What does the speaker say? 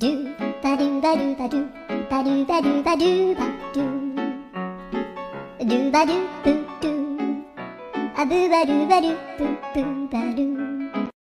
do ba do ba do ba do ba do ba do ba do ba do do ba do boo do a boo ba do ba do boo boo ba do